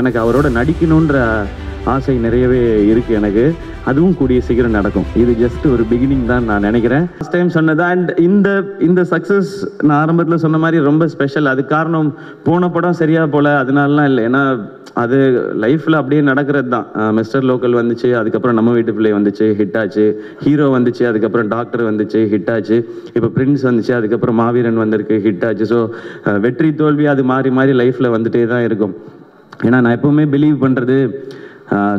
எனக்கு அவரோட நடிக்கணுன்ற ஆசை நிறையவே இருக்கு எனக்கு. அதுவும் கூடிய சீக்கிரம் நடக்கும். இது ஜஸ்ட் ஒரு பிகினிங் தான் நான் நினைக்கிறேன். ஃபர்ஸ்ட் டைம் சொன்னது அண்ட் இந்த இந்த சக்ஸஸ் நான் ஆரம்பத்தில் சொன்ன மாதிரி ரொம்ப ஸ்பெஷல் அது காரணம் போன படம் சரியா போல. அதனாலலாம் இல்லை. ஏன்னா அது லைஃப்பில் அப்படியே நடக்கிறது தான். மிஸ்டர் லோக்கல் வந்துச்சு அதுக்கப்புறம் நம்ம வீட்டு பிள்ளை வந்துச்சு ஹிட் ஆச்சு. ஹீரோ வந்துச்சு அதுக்கப்புறம் டாக்டர் வந்துச்சு ஹிட் ஆச்சு. இப்போ பிரின்ஸ் வந்துச்சு அதுக்கப்புறம் மாவீரன் வந்திருக்கு ஹிட் ஆச்சு. ஸோ வெற்றி தோல்வி அது மாறி மாறி லைஃப்பில் வந்துட்டே தான் இருக்கும். ஏன்னா நான் எப்பவுமே பிலீவ் பண்ணுறது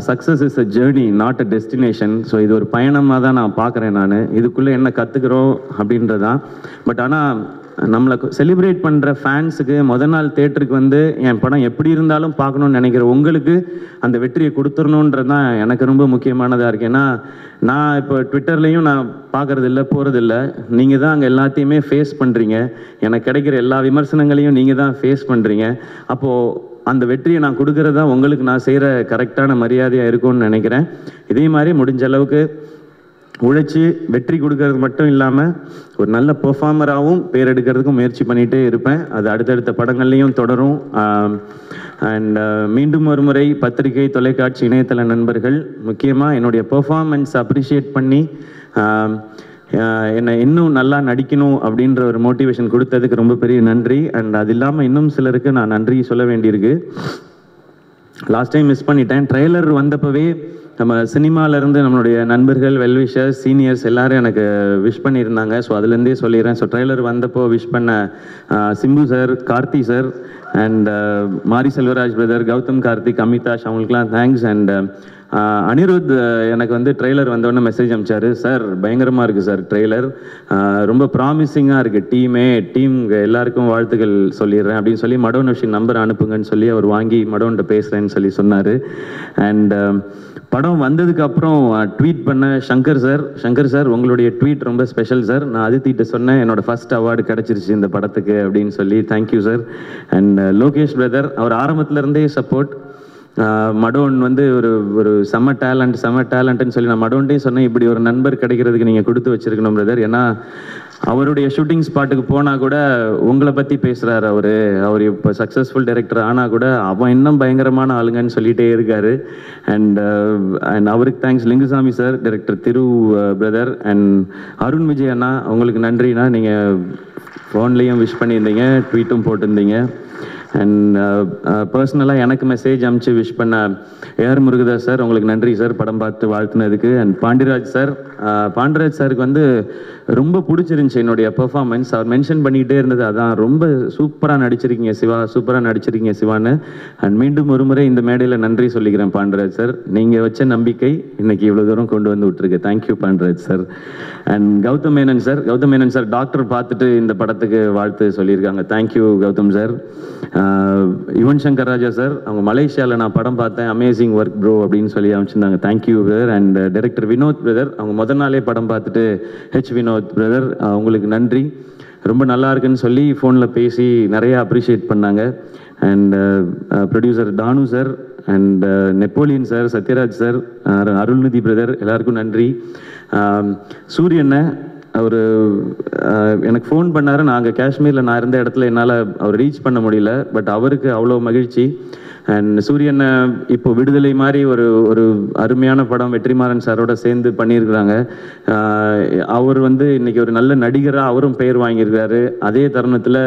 success is a journey not a destination so இது ஒரு பயணமாக தான் நான் பார்க்குறேன் நான். இதுக்குள்ளே என்ன கற்றுக்குறோம் அப்படின்றதான் பட் ஆனால் நம்மளை செலிப்ரேட் பண்ணுற ஃபேன்ஸுக்கு முத நாள் தேட்டருக்கு வந்து என் படம் எப்படி இருந்தாலும் பார்க்கணுன்னு நினைக்கிற உங்களுக்கு அந்த வெற்றியை கொடுத்துடணுன்றது தான் எனக்கு ரொம்ப முக்கியமானதாக இருக்குது ஏன்னா நான் இப்போ ட்விட்டர்லேயும் நான் பார்க்குறது இல்லை போகிறதில்ல நீங்கள் தான் அங்கே எல்லாத்தையுமே ஃபேஸ் பண்ணுறீங்க எனக்கு கிடைக்கிற எல்லா விமர்சனங்களையும் நீங்கள் தான் ஃபேஸ் பண்ணுறீங்க அப்போது அந்த வெற்றியை நான் கொடுக்கறது தான் உங்களுக்கு நான் செய்கிற கரெக்டான மரியாதையாக இருக்கும்னு நினைக்கிறேன். இதே மாதிரி முடிஞ்ச அளவுக்கு உழைச்சி வெற்றி கொடுக்கறது மட்டும் இல்லாமல் ஒரு நல்ல பெர்ஃபார்மராகவும் பேர் எடுக்கிறதுக்கும் முயற்சி பண்ணிகிட்டே இருப்பேன். அது அடுத்தடுத்த படங்கள்லையும் தொடரும். அண்ட் மீண்டும் ஒரு முறை பத்திரிகை தொலைக்காட்சி இணையதள நண்பர்கள் முக்கியமாக என்னுடைய பெர்ஃபார்மன்ஸ் அப்ரிஷியேட் பண்ணி என்னை இன்னும் நல்லா நடிக்கணும் அப்படின்ற ஒரு மோட்டிவேஷன் கொடுத்ததுக்கு ரொம்ப பெரிய நன்றி. அண்ட் அது இல்லாமல் இன்னும் சிலருக்கு நான் நன்றி சொல்ல வேண்டியிருக்கு. லாஸ்ட் டைம் மிஸ் பண்ணிட்டேன். ட்ரெய்லர் வந்தப்பவே நம்ம சினிமால நம்மளுடைய நண்பர்கள் வெல்விஷர்ஸ் சீனியர்ஸ் எல்லாரும் எனக்கு விஷ் பண்ணியிருந்தாங்க. ஸோ அதுலேருந்தே சொல்லிடுறேன். ஸோ ட்ரெய்லர் வந்தப்போ விஷ் பண்ண Simbu sir Karthi sir and Mari Selvaraj brother Gautham Karthik Amitash அவங்களுக்குலாம் தேங்க்ஸ் அண்ட் அனிருத் எனக்கு வந்து ட்ரெய்லர் வந்தோடனே மெசேஜ் அனுப்பிச்சாரு. சார் பயங்கரமாக இருக்குது சார் ட்ரெய்லர் ரொம்ப ப்ராமிசிங்காக இருக்குது டீமே டீம் எல்லாருக்கும் வாழ்த்துக்கள் சொல்லிடுறேன். அப்படின்னு சொல்லி மடோன் விஷயம் நம்பர் அனுப்புங்கன்னு சொல்லி அவர் வாங்கி மடோன்ட்ட பேசுகிறேன்னு சொல்லி சொன்னார். அண்ட் படம் வந்ததுக்கப்புறம் ட்வீட் பண்ண சங்கர் சார் சங்கர் சார் உங்களுடைய ட்வீட் ரொம்ப ஸ்பெஷல் சார் நான் அதித்திட்ட சொன்னேன். என்னோட ஃபஸ்ட் அவார்டு கிடச்சிருச்சு இந்த படத்துக்கு. அப்படின்னு சொல்லி thank you sir and Lokesh brother அவர் ஆரம்பத்துலேருந்தே சப்போர்ட் மடோன் வந்து ஒரு ஒரு செம்ம டேலண்ட் செம்ம டேலண்ட்னு சொல்லி நான் மடோன்ட்டே சொன்னேன். இப்படி ஒரு நண்பர் கிடைக்கிறதுக்கு நீங்கள் கொடுத்து வச்சிருக்கணும் பிரதர் ஏன்னா அவருடைய ஷூட்டிங் ஸ்பாட்டுக்கு போனால் கூட உங்களை பற்றி பேசுகிறார் அவர். அவர் இப்போ சக்ஸஸ்ஃபுல் டைரக்டர் ஆனால் கூட அவன் இன்னும் பயங்கரமான ஆளுங்கன்னு சொல்லிகிட்டே இருக்கார். அண்ட் அண்ட் uh, அவருக்கு thanks Lingusamy sir director Thiru uh, brother and Arun Vijay அண்ணா உங்களுக்கு நன்றிண்ணா. நீங்கள் ஃபோன்லேயும் விஷ் பண்ணியிருந்தீங்க ட்வீட்டும் போட்டிருந்தீங்க. அண்ட் பர்சனலாக uh, uh, எனக்கு மெசேஜ் அனுப்பிச்சு விஷ் பண்ண ஏஆர் முருகதாஸ் சார் உங்களுக்கு நன்றி சார் படம் பார்த்து வாழ்த்துனதுக்கு. And Pandiraj sir uh, Pandiraj சாருக்கு வந்து ரொம்ப பிடிச்சிருந்துச்சி என்னுடைய பெர்ஃபார்மன்ஸ் அவர் மென்ஷன் பண்ணிக்கிட்டே இருந்தது. அதான் ரொம்ப சூப்பராக நடிச்சிருக்கீங்க சிவா சூப்பராக நடிச்சிருக்கீங்க சிவான்னு. அண்ட் மீண்டும் ஒரு முறை இந்த மேடையில் நன்றி சொல்லிக்கிறேன் பாண்டியராஜ் சார் நீங்கள் வச்ச நம்பிக்கை இன்னைக்கு இவ்வளோ தூரம் கொண்டு வந்து விட்டுருக்கு. Thank you Pandiyaraj sir and Gautham Menon sir Gautham Menon sir doctor பார்த்துட்டு இந்த படத்துக்கு வாழ்த்து சொல்லியிருக்காங்க. Thank you Gautham sir Yuvan Shankar Raja sir அவங்க மலேசியாவில் நான் படம் பார்த்தேன் அமேசிங் ஒர்க் ப்ரோ அப்படின்னு சொல்லி அமைச்சிருந்தாங்க thank you brother and director Vinoth brother அவங்க முத நாளே படம் பார்த்துட்டு ஹெச் வினோத் பிரதர் அவங்களுக்கு நன்றி. ரொம்ப நல்லா இருக்குன்னு சொல்லி ஃபோனில் பேசி நிறையா அப்ரிஷியேட் பண்ணாங்க. And producer Thanu sir and Napoleon sir Sathyaraj sir Arulnithi brother எல்லாருக்கும் நன்றி. சூரியனை அவர் எனக்கு ஃபோன் பண்ணார். நான் அங்கே காஷ்மீரில் நான் இருந்த இடத்துல என்னால் அவர் ரீச் பண்ண முடியல. பட் அவருக்கு அவ்வளோ மகிழ்ச்சி. அண்ட் சூரியனை இப்போ விடுதலை மாதிரி ஒரு ஒரு அருமையான படம் வெற்றிமாறன் சாரோட சேர்ந்து பண்ணியிருக்கிறாங்க. அவர் வந்து இன்னைக்கு ஒரு நல்ல நடிகராக அவரும் பெயர் வாங்கியிருக்காரு. அதே தருணத்தில்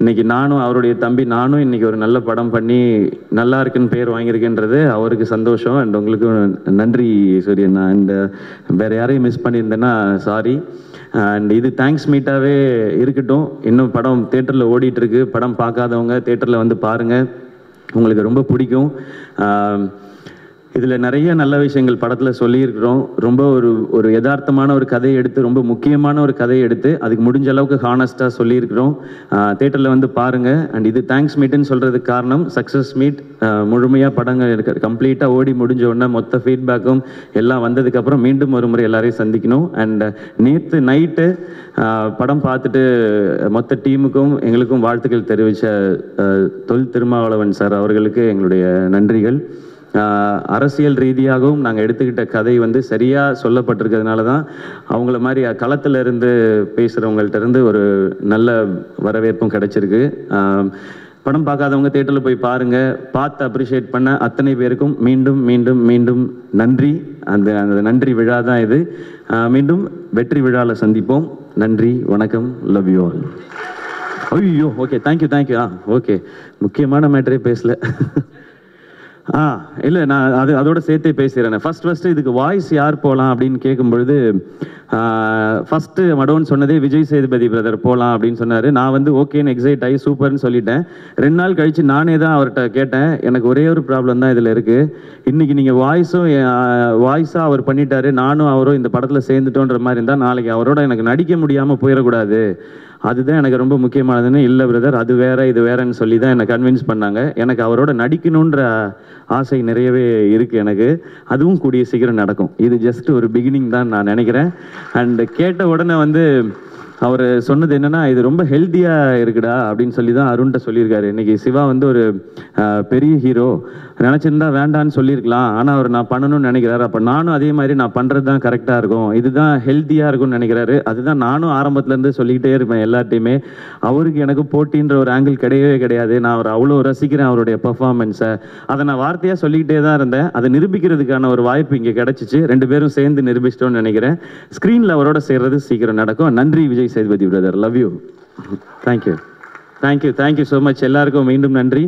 இன்னைக்கு நானும் அவருடைய தம்பி நானும் இன்னைக்கு ஒரு நல்ல படம் பண்ணி நல்லா இருக்குன்னு பேர் வாங்கியிருக்கேன்றது அவருக்கு சந்தோஷம். அண்ட் உங்களுக்கும் நன்றி சூரியன். அண்ட் வேற யாரையும் மிஸ் பண்ணியிருந்தேன்னா சாரி அண்ட் இது தேங்க்ஸ் மீட்டாகவே இருக்கட்டும். இன்னும் படம் தேட்டரில் ஓடிட்டுருக்கு படம் பார்க்காதவங்க தேட்டரில் வந்து பாருங்கள் உங்களுக்கு ரொம்ப பிடிக்கும். இதில் நிறைய நல்ல விஷயங்கள் படத்தில் சொல்லியிருக்கிறோம். ரொம்ப ஒரு ஒரு யதார்த்தமான ஒரு கதையை எடுத்து ரொம்ப முக்கியமான ஒரு கதையை எடுத்து அதுக்கு முடிஞ்ச அளவுக்கு ஹானஸ்ட்டாக சொல்லியிருக்கிறோம். தேட்டரில் வந்து பாருங்கள் அண்ட் இது தேங்க்ஸ் மீட்டுன்னு சொல்கிறதுக்கு காரணம் சக்ஸஸ் மீட் முழுமையாக படங்கள் இருக்க கம்ப்ளீட்டாக ஓடி முடிஞ்ச உடனே மொத்த ஃபீட்பேக்கும் எல்லாம் வந்ததுக்கப்புறம் மீண்டும் ஒரு முறை எல்லாரையும் சந்திக்கணும். அண்ட் நேற்று நைட்டு படம் பார்த்துட்டு மொத்த டீமுக்கும் எங்களுக்கும் வாழ்த்துக்கள் தெரிவித்த தொல் திருமாவளவன் சார் அவர்களுக்கு எங்களுடைய நன்றிகள். அரசியல் ரீதியாகவும் நாங்கள் எடுத்துக்கிட்ட கதை வந்து சரியாக சொல்லப்பட்டிருக்கிறதுனால தான் அவங்கள மாதிரி களத்தில் இருந்து பேசுகிறவங்கள்ட்ட இருந்து ஒரு நல்ல வரவேற்பும் கிடச்சிருக்கு. படம் பார்க்காதவங்க தேட்டரில் போய் பாருங்கள் பார்த்து அப்ரிஷியேட் பண்ண அத்தனை பேருக்கும் மீண்டும் மீண்டும் மீண்டும் நன்றி. அந்த அந்த நன்றி விழா தான் இது. மீண்டும் வெற்றி விழாவில் சந்திப்போம். நன்றி வணக்கம் லவ் யூ ஆல் ஐயோ okay thank you thank you ah okay முக்கியமான மேட்டரே பேசல. ஆ இல்லை நான் அது அதோட சேர்த்தே பேசிடுறேன். ஃபர்ஸ்ட் ஃபஸ்ட்டு இதுக்கு வாய்ஸ் யார் போகலாம் அப்படின்னு கேட்கும்பொழுது ஃபஸ்ட்டு மடோன்னு சொன்னதே விஜய் சேதுபதி பிரதர் போகலாம் அப்படின்னு சொன்னார். நான் வந்து ஓகேன்னு எக்ஸைட் ஆகி சூப்பர்னு சொல்லிட்டேன். ரெண்டு நாள் கழித்து நானே தான் அவர்கிட்ட கேட்டேன். எனக்கு ஒரே ஒரு ப்ராப்ளம் தான் இதில் இருக்குது இன்றைக்கி நீங்கள் வாய்ஸும் வாய்ஸாக அவர் பண்ணிட்டாரு. நானும் அவரும் இந்த படத்தில் சேர்ந்துட்டோன்ற மாதிரி இருந்தால் நாளைக்கு அவரோட எனக்கு நடிக்க முடியாமல் போயிடக்கூடாது. அதுதான் எனக்கு ரொம்ப முக்கியமானதுன்னு இல்லை பிரதர் அது வேற இது வேறன்னு சொல்லி தான் என்னை கன்வின்ஸ் பண்ணாங்க. எனக்கு அவரோட நடிக்கணுன்ற ஆசை நிறையவே இருக்கு எனக்கு. அதுவும் கூடிய சீக்கிரம் நடக்கும். இது ஜஸ்ட் ஒரு பிகினிங் தான் நான் நினைக்கிறேன். அண்ட் கேட்ட உடனே வந்து அவர் சொன்னது என்னென்னா இது ரொம்ப ஹெல்த்தியாக இருக்குடா அப்படின்னு சொல்லி தான் அருண்கிட்ட சொல்லியிருக்காரு. இன்னைக்கு சிவா வந்து ஒரு பெரிய ஹீரோ நினச்சிருந்தா வேண்டான்னு சொல்லியிருக்கலாம். ஆனால் அவர் நான் பண்ணணும்னு நினைக்கிறாரு. அப்போ நானும் அதே மாதிரி நான் பண்ணுறது தான் கரெக்டாக இருக்கும். இதுதான் ஹெல்த்தியாக இருக்கும்னு நினைக்கிறாரு. அதுதான் நானும் ஆரம்பத்துலேருந்து சொல்லிக்கிட்டே இருப்பேன் எல்லாத்தையுமே அவருக்கு எனக்கு போட்டின்ற ஒரு ஆங்கிள் கிடையவே கிடையாது. நான் அவர் அவ்வளோ ரசிக்கிறேன் அவருடைய பெர்ஃபார்மன்ஸை அதை நான் வார்த்தையாக சொல்லிக்கிட்டே தான் இருந்தேன். அதை நிரூபிக்கிறதுக்கான ஒரு வாய்ப்பு இங்கே கிடச்சிச்சு. ரெண்டு பேரும் சேர்ந்து நிரூபிச்சிட்டோம்னு நினைக்கிறேன். ஸ்க்ரீனில் அவரோட சேர்றது சீக்கிரம் நடக்கும். நன்றி Vijay Sethupathi brother love you thank you thank you thank you so much எல்லாருக்கும் மீண்டும் நன்றி.